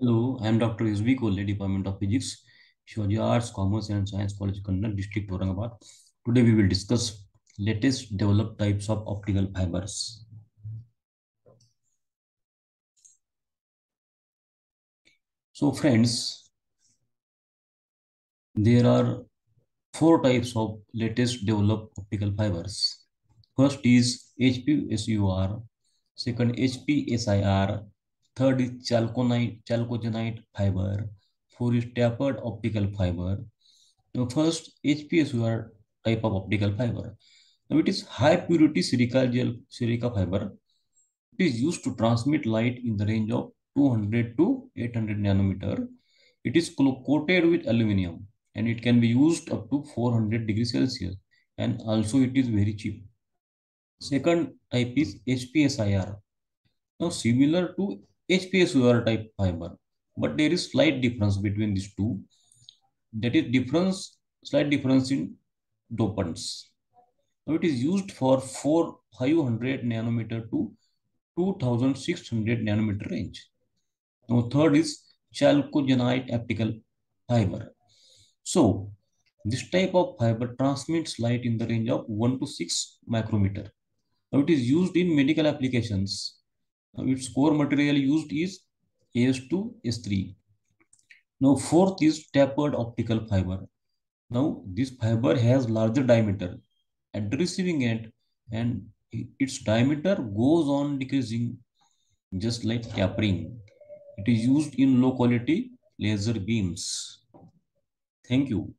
Hello, I am Dr. S.B. Kolhe, Department of Physics, Shivaji Arts, Commerce and Science College, Kannad, District Aurangabad. Today we will discuss latest developed types of optical fibers. So friends, there are four types of latest developed optical fibers. First is HPSUR, second HPSIR, third is chalconite, chalcogenide fiber, four is tapered optical fiber. Now first HPSUR type of optical fiber. Now it is high purity silica gel silica fiber. It is used to transmit light in the range of 200 to 800 nanometer. It is coated with aluminum and it can be used up to 400 degrees Celsius and also it is very cheap. Second type is HPSIR. Now similar to HPSUR type fiber, but there is slight difference between these two. That is difference, slight difference in dopants. Now it is used for 4 500 nanometer to 2600 nanometer range. Now third is chalcogenide optical fiber. So this type of fiber transmits light in the range of 1 to 6 micrometer. Now it is used in medical applications. Now its core material used is AS2, S3. Now fourth is tapered optical fiber. Now this fiber has larger diameter at the receiving end and its diameter goes on decreasing just like tapering. It is used in low quality laser beams. Thank you.